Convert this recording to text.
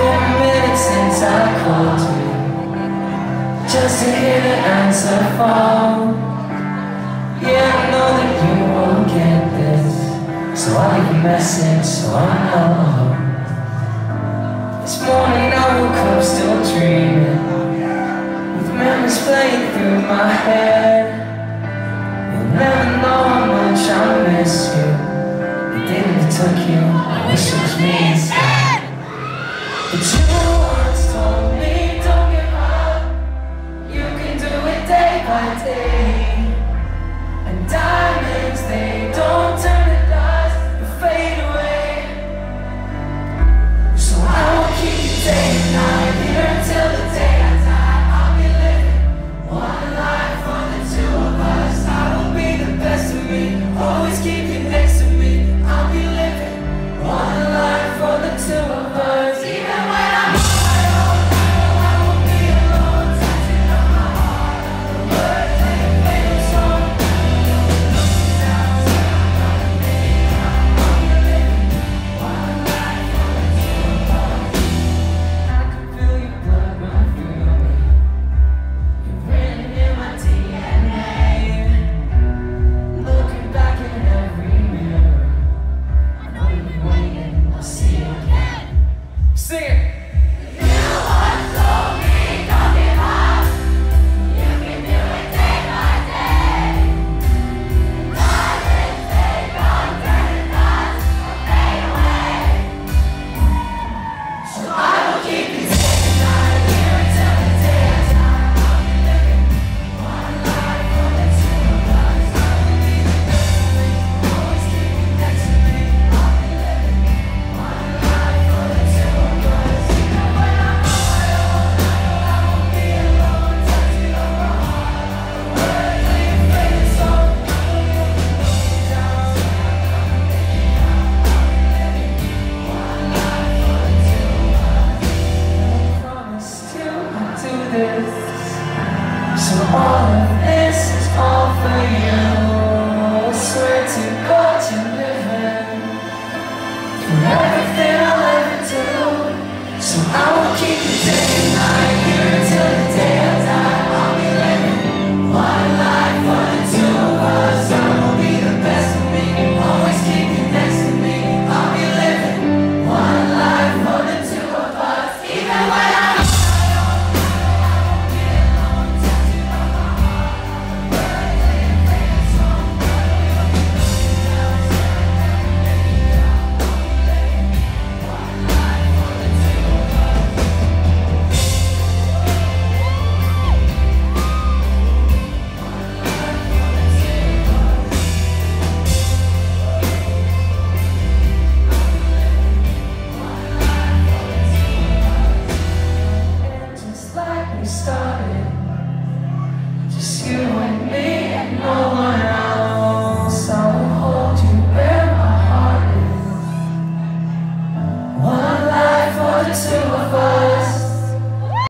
been a minute since I called you Just to hear the answer fall. Yeah, I know that you won't get this So I leave a message so I'm home This morning I woke up still dreaming With memories playing through my head. You'll never know how much I miss you. The day that took you, I wish it was me. But you told me don't give up. You can do it day by day. Just you and me and no one